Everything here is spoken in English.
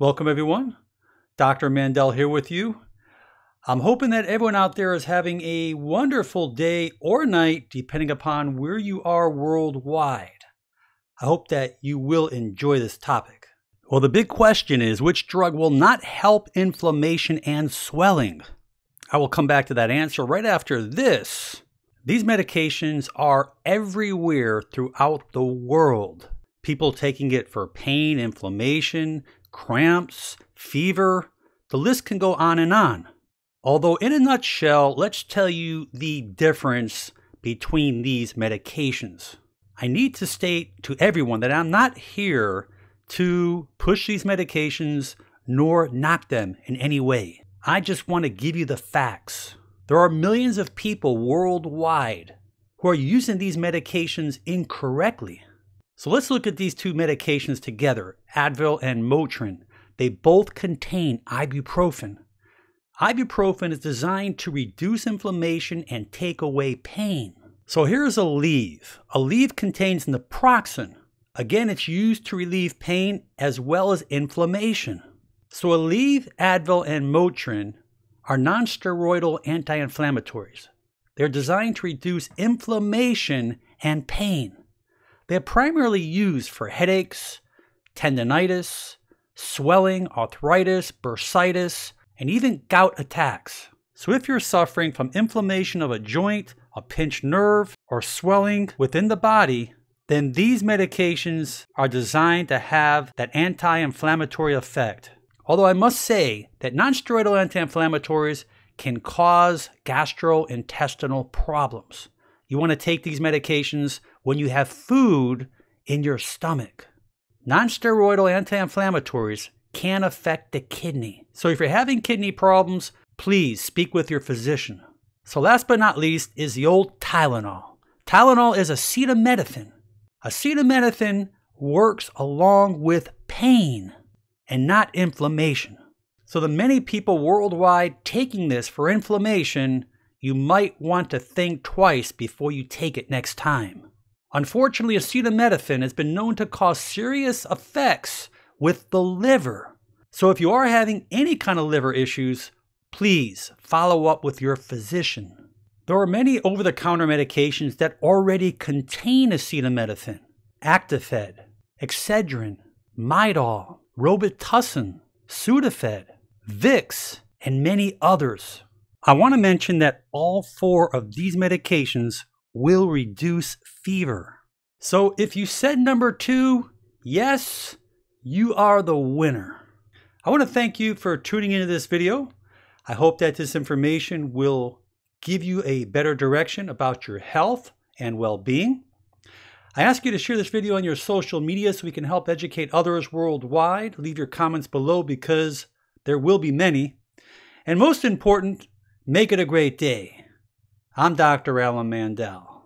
Welcome, everyone. Dr. Mandell here with you. I'm hoping that everyone out there is having a wonderful day or night, depending upon where you are worldwide. I hope that you will enjoy this topic. Well, the big question is which drug will not help inflammation and swelling? I will come back to that answer right after this. These medications are everywhere throughout the world. People taking it for pain, inflammation, cramps, fever. The list can go on and on. Although, in a nutshell, let's tell you the difference between these medications. I need to state to everyone that I'm not here to push these medications nor knock them in any way. I just want to give you the facts. There are millions of people worldwide who are using these medications incorrectly. So let's look at these two medications together Advil and Motrin. They both contain ibuprofen. Ibuprofen is designed to reduce inflammation and take away pain. So here's Aleve. Aleve contains naproxen. Again, it's used to relieve pain as well as inflammation. So Aleve, Advil, and Motrin are nonsteroidal anti-inflammatories. They're designed to reduce inflammation and pain. They're primarily used for headaches, tendonitis, swelling, arthritis, bursitis, and even gout attacks. So if you're suffering from inflammation of a joint, a pinched nerve, or swelling within the body, then these medications are designed to have that anti-inflammatory effect. Although I must say that nonsteroidal anti-inflammatories can cause gastrointestinal problems. You want to take these medications when you have food in your stomach. Nonsteroidal anti inflammatories can affect the kidney. So if you're having kidney problems, please speak with your physician. So, last but not least, is the old Tylenol. Tylenol is acetaminophen. Acetaminophen works along with pain and not inflammation. So, the many people worldwide taking this for inflammation you might want to think twice before you take it next time. Unfortunately, acetaminophen has been known to cause serious effects with the liver. So if you are having any kind of liver issues, please follow up with your physician. There are many over the counter medications that already contain acetaminophen Actifed, Excedrin, Midol, Robitussin, Sudafed, Vicks, and many others. I want to mention that all four of these medications will reduce fever. So if you said number two, yes, you are the winner. I want to thank you for tuning into this video. I hope that this information will give you a better direction about your health and well-being. I ask you to share this video on your social media so we can help educate others worldwide. Leave your comments below because there will be many. And most important, Make it a great day. I'm Dr. Alan Mandell.